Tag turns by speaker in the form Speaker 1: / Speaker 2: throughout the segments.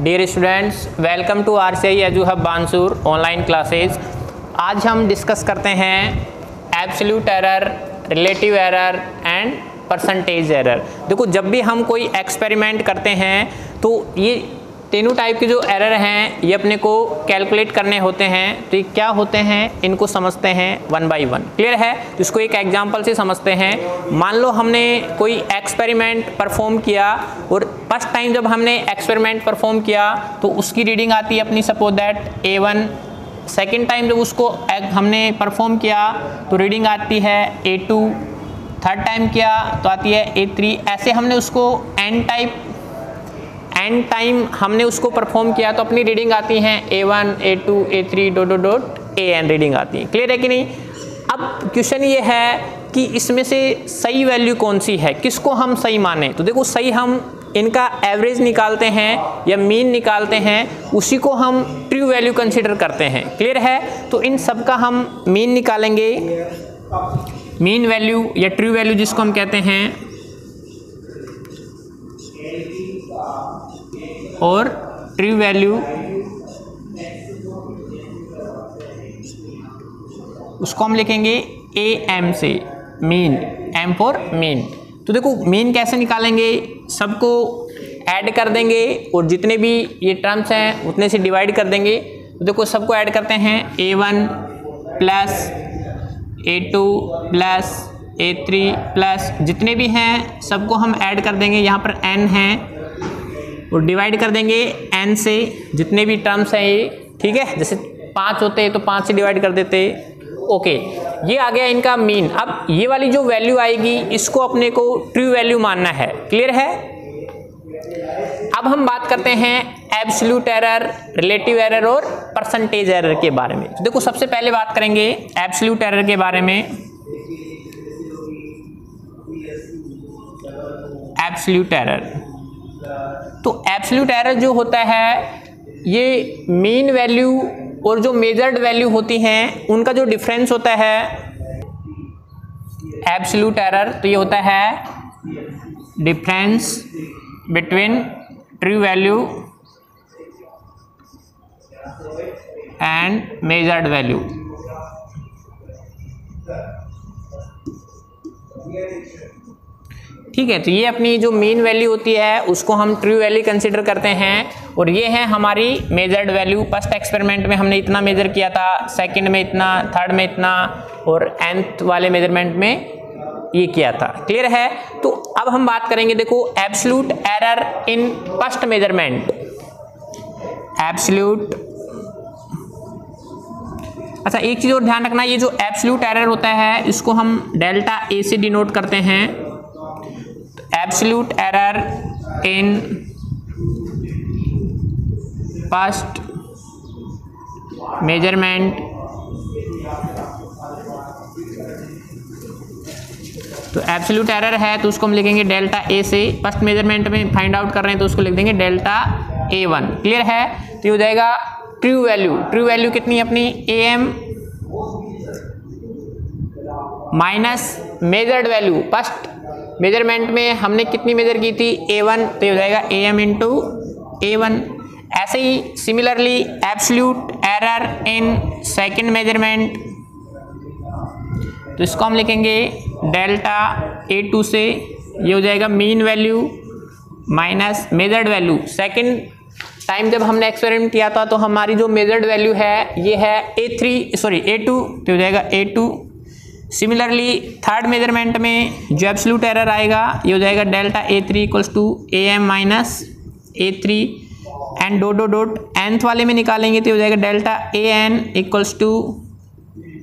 Speaker 1: Dear students welcome to R C I Edu Hub Bansur online classes आज हम discuss करते हैं absolute error relative error and percentage error देखो, जब भी हम कोई एक्सपेरिमेंट करते हैं तो ये तीनों टाइप के जो एरर हैं, ये अपने को कैलकुलेट करने होते हैं। तो ये क्या होते हैं, इनको समझते हैं वन बाय वन। क्लियर है? इसको एक एग्जांपल से समझते हैं। मान लो हमने कोई एक्सपेरिमेंट परफॉर्म किया और फ़र्स्ट टाइम जब हमने एक्सपेरिमेंट परफॉर्म किया तो उसकी रीडिंग आती है अपनी, suppose that A one. Second time जब उसको हमने परफॉर्म किया तो रीडिंग आती है ए टू। थर्ड टाइम किया तो आती है ए थ्री। ऐसे हमने उसको एन टाइप एन टाइम हमने उसको परफॉर्म किया तो अपनी रीडिंग आती हैं A one A two A three dot dot dot A N reading आती है। क्लियर है कि नहीं? अब क्वेश्चन ये है कि इसमें से सही वैल्यू कौन सी है? किसको हम सही माने? तो देखो, सही हम इनका एवरेज निकालते हैं या मीन निकालते हैं, उसी को हम ट्रू वैल्यू कंसिडर करते हैं। क्लियर है? तो इन सब का हम मीन निकालेंगे। मीन वैल्यू या ट्रू वैल्यू जिसको हम कहते हैं और ट्रू वैल्यू उसको हम लिखेंगे ए एम से मीन एम फॉर मीन तो देखो मीन कैसे निकालेंगे? सबको ऐड कर देंगे और जितने भी ये टर्म्स हैं, उतने से डिवाइड कर देंगे। तो देखो, सबको ऐड करते हैं A one plus A two plus A three plus जितने भी हैं, सबको हम ऐड कर देंगे। यहाँ पर एन है। और डिवाइड कर देंगे एन से, जितने भी टर्म्स हैं ये, ठीक है? जैसे पाँच होते हैं तो पाँच से डिवाइड कर देते ओके ये आ गया इनका मीन अब ये वाली जो वैल्यू आएगी, इसको अपने को ट्रू वैल्यू मानना है। क्लियर है? अब हम बात करते हैं एब्सोल्यूट एरर रिलेटिव एरर और परसेंटेज एरर के बारे में। देखो, सबसे पहले बात करेंगे एब्सोल्यूट एरर के बारे में। एब्सोल्यूट एरर तो एब्सोल्यूट एरर जो होता है, ये मीन वैल्यू और जो मेजर्ड वैल्यू होती हैं, उनका जो डिफरेंस होता है एब्सोल्यूट एरर तो ये होता है difference between true value and measured value ठीक है तो ये अपनी जो मीन वैल्यू होती है, उसको हम ट्रू वैल्यू कंसिडर करते हैं। और ये है हमारी मेजर्ड वैल्यू फ़र्स्ट एक्सपेरिमेंट में हमने इतना मेजर किया था सेकंड में इतना थर्ड में इतना, और एंथ वाले मेज़रमेंट में ये किया था। क्लियर है? तो अब हम बात करेंगे, देखो absolute error in first measurement absolute अच्छा एक चीज़ और ध्यान रखना, ये जो एब्सोल्यूट एरर होता है, इसको हम डेल्टा ए से डिनोट करते हैं। Absolute error in first measurement. तो एब्सोल्यूट एरर है तो उसको हम लिखेंगे डेल्टा ए से फ़र्स्ट मेज़रमेंट में फाइंड आउट कर रहे हैं तो उसको लिख देंगे डेल्टा ए वन क्लियर है? तो ये हो जाएगा ट्रू वैल्यू ट्रू वैल्यू कितनी अपनी? A M minus measured value first measurement में हमने कितनी मेजर की थी? ए वन तो ये हो जाएगा A M into A one ऐसे ही similarly absolute error in second measurement तो इसको हम लिखेंगे डेल्टा ए टू से, ये हो जाएगा mean value minus measured value second time जब हमने एक्सपेरिमेंट किया था तो हमारी जो मेजर्ड वैल्यू है, ये है A three sorry A two तो हो जाएगा A two similarly third measurement में जो एब्सोल्यूट एरर आएगा, ये हो जाएगा delta A three equals to A M minus A three and dot dot dot nth वाले में निकालेंगे तो हो जाएगा delta A N equals to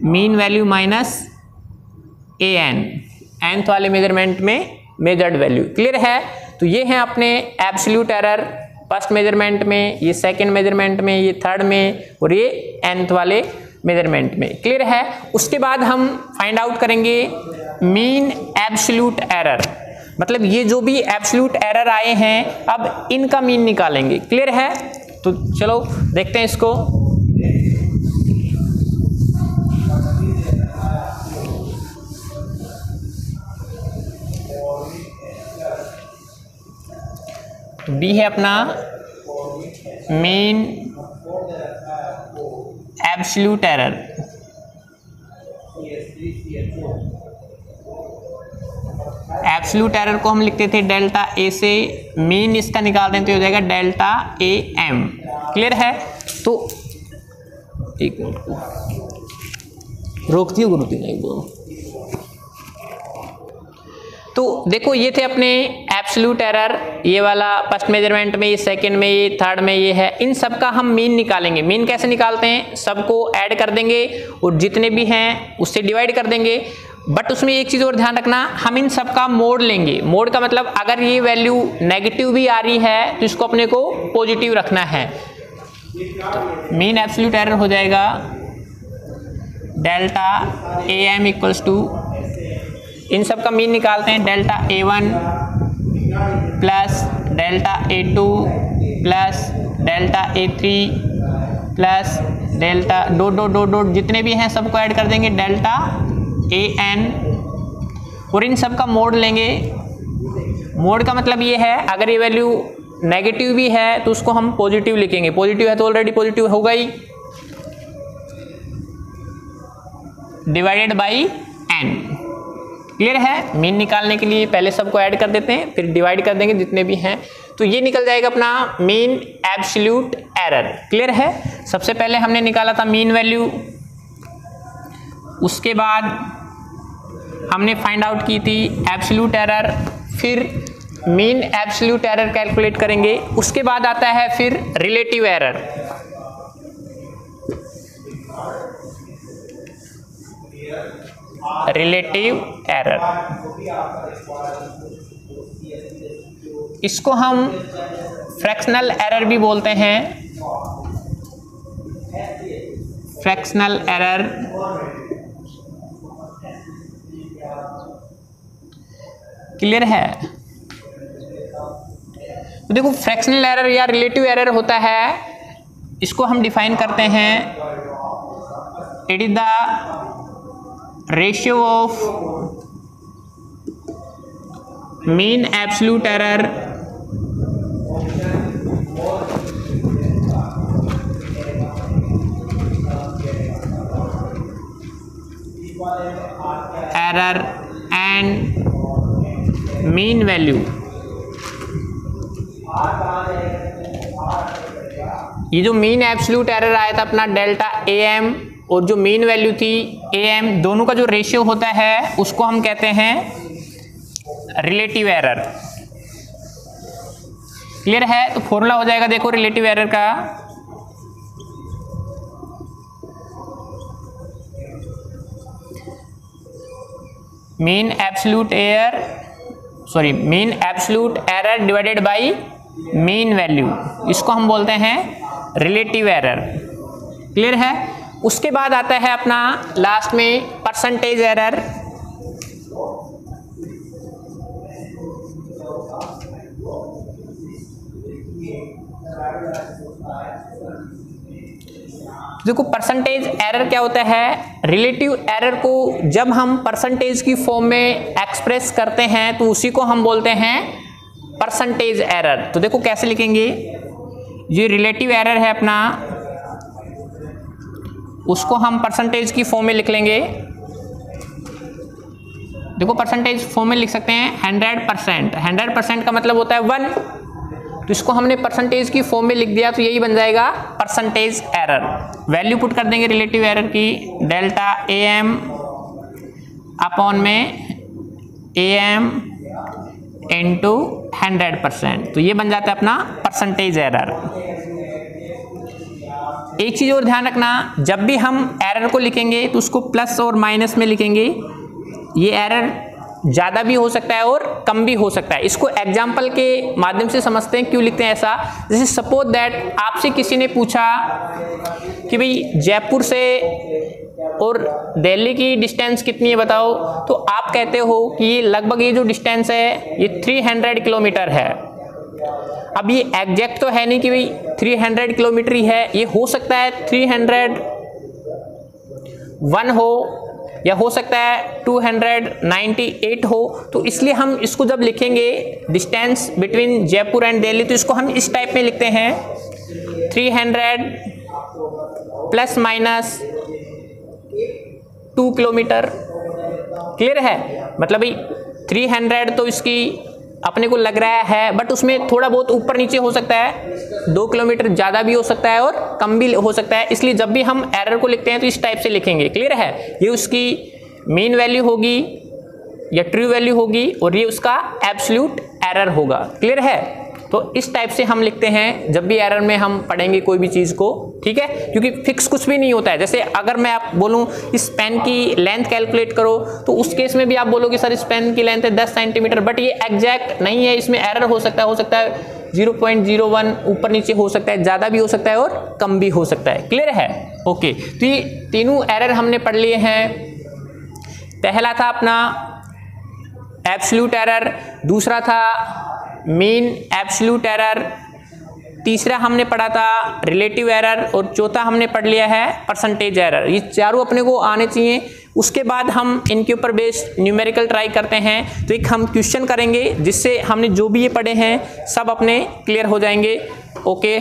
Speaker 1: mean value minus A N nth वाले मेज़रमेंट में मेजर्ड वैल्यू क्लियर है? तो ये हैं अपने एब्सोल्यूट एरर फ़र्स्ट मेज़रमेंट में, ये सेकंड मेज़रमेंट में, ये थर्ड में, और ये एंथ वाले मेज़रमेंट में। क्लियर है? उसके बाद हम फाइंड आउट करेंगे मीन एब्सोल्यूट एरर मतलब ये जो भी एब्सोल्यूट एरर आए हैं, अब इनका मीन निकालेंगे। क्लियर है? तो चलो, देखते हैं इसको। तो बी है अपना mean absolute error absolute error को हम लिखते थे डेल्टा ए से मीन इसका निकाल दें तो हो जाएगा डेल्टा ए एम क्लियर है? तो एक मिनट रोकती रोकती गुरु तीन एक बोलो। तो देखो, ये थे अपने एब्सोल्यूट एरर ये वाला फ़र्स्ट मेज़रमेंट में, ये सेकंड में, ये थर्ड में, ये है। इन सब का हम मीन निकालेंगे। मीन कैसे निकालते हैं? सबको ऐड कर देंगे और जितने भी हैं, उससे डिवाइड कर देंगे। बट उसमें एक चीज़ और ध्यान रखना, हम इन सब का मोड लेंगे। मोड का मतलब अगर ये वैल्यू नेगेटिव भी आ रही है तो इसको अपने को पॉजिटिव रखना है। मीन एब्सोल्यूट एरर हो जाएगा। Delta A M equals to इन सब का मीन निकालते हैं delta A one plus delta A two plus delta A three plus delta dot dot dot dot जितने भी हैं सबको ऐड कर देंगे डेल्टा ए एन और इन सब का मोड लेंगे। मोड का मतलब ये है, अगर ये वैल्यू नेगेटिव भी है तो उसको हम पॉजिटिव लिखेंगे। पॉजिटिव है तो ऑलरेडी पॉजिटिव होगा ही डिवाइडेड बाई एन क्लियर है? मीन निकालने के लिए पहले सबको ऐड कर देते हैं, फिर डिवाइड कर देंगे जितने भी हैं। तो ये निकल जाएगा अपना मीन एब्सल्यूट एरर क्लियर है? सबसे पहले हमने निकाला था मीन वैल्यू उसके बाद हमने फाइंड आउट की थी एब्सोल्यूट एरर फिर मीन एब्सोल्यूट एरर कैलकुलेट करेंगे। उसके बाद आता है फिर रिलेटिव एरर रिलेटिव एरर। इसको हम फ्रैक्शनल एरर भी बोलते हैं। Fractional error. क्लियर है? तो देखो, फ्रैक्शनल एरर या रिलेटिव एरर होता है। इसको हम डिफाइन करते हैं। It is the ratio of mean absolute error error and mean value ये जो मीन एब्सोल्यूट एरर आया था अपना डेल्टा ए एम और जो मेन वैल्यू थी ए एम दोनों का जो रेशियो होता है, उसको हम कहते हैं रिलेटिव एरर क्लियर है? तो फॉर्मूला हो जाएगा देखो रिलेटिव एरर का। Mean absolute air sorry mean absolute error divided by mean value इसको हम बोलते हैं रिलेटिव एरर क्लियर है? उसके बाद आता है अपना लास्ट में परसेंटेज एरर देखो परसेंटेज एरर क्या होता है? रिलेटिव एरर को जब हम परसेंटेज की फॉर्म में एक्सप्रेस करते हैं तो उसी को हम बोलते हैं परसेंटेज एरर तो देखो कैसे लिखेंगे? ये रिलेटिव एरर है अपना उसको हम परसेंटेज की फॉर्म में लिख लेंगे। देखो परसेंटेज फॉर्म में लिख सकते हैं हंड्रेड परसेंट हंड्रेड परसेंट का मतलब होता है वन तो इसको हमने परसेंटेज की फॉर्म में लिख दिया तो यही बन जाएगा परसेंटेज एरर वैल्यू पुट कर देंगे रिलेटिव एरर की। डेल्टा ए एम अपॉन में A M into hundred percent तो ये बन जाता है अपना परसेंटेज एरर एक चीज़ और ध्यान रखना, जब भी हम एरर को लिखेंगे तो उसको प्लस और माइनस में लिखेंगे। ये एरर ज़्यादा भी हो सकता है और कम भी हो सकता है। इसको एग्ज़ाम्पल के माध्यम से समझते हैं, क्यों लिखते हैं ऐसा? जैसे सपोज़ दैट आपसे किसी ने पूछा कि भाई, जयपुर से और दिल्ली की डिस्टेंस कितनी है बताओ? तो आप कहते हो कि ये लगभग ये जो डिस्टेंस है, ये 300 किलोमीटर है। अब ये एग्जैक्ट तो है नहीं कि भाई 300 किलोमीटर ही है। ये हो सकता है 300 वन हो, या हो सकता है 298 हो। तो इसलिए हम इसको जब लिखेंगे distance between Jaipur and Delhi तो इसको हम इस टाइप में लिखते हैं। Three hundred plus minus two kilometre clear है? मतलब भाई थ्री हंड्रेड तो इसकी अपने को लग रहा है बट उसमें थोड़ा बहुत ऊपर नीचे हो सकता है, दो किलोमीटर ज़्यादा भी हो सकता है और कम भी हो सकता है। इसलिए जब भी हम एरर को लिखते हैं तो इस टाइप से लिखेंगे क्लियर है? ये उसकी मेन वैल्यू होगी या ट्रू वैल्यू होगी और ये उसका एब्सल्यूट एरर होगा क्लियर है? तो इस टाइप से हम लिखते हैं, जब भी एरर में हम पढ़ेंगे कोई भी चीज़ को, ठीक है? क्योंकि फिक्स कुछ भी नहीं होता है। जैसे अगर मैं आप बोलूँ, इस पेन की लेंथ कैलकुलेट करो तो उस केस में भी आप बोलोगे, सर, इस पेन की लेंथ है 10 सेंटीमीटर बट ये एग्जैक्ट नहीं है, इसमें एरर हो सकता है, हो सकता है 0.01 ऊपर नीचे हो सकता है, ज़्यादा भी हो सकता है और कम भी हो सकता है। क्लियर है? ओके तो ये तीनों एरर हमने पढ़ लिए हैं। पहला था अपना एब्सल्यूट एरर दूसरा था मीन एब्सल्यूट एरर तीसरा हमने पढ़ा था रिलेटिव एरर और चौथा हमने पढ़ लिया है परसेंटेज एरर ये चारों अपने को आने चाहिए। उसके बाद हम इनके ऊपर बेस्ड न्यूमेरिकल ट्राई करते हैं। तो एक हम क्वेश्चन करेंगे, जिससे हमने जो भी ये पढ़े हैं, सब अपने क्लियर हो जाएँगे। ओके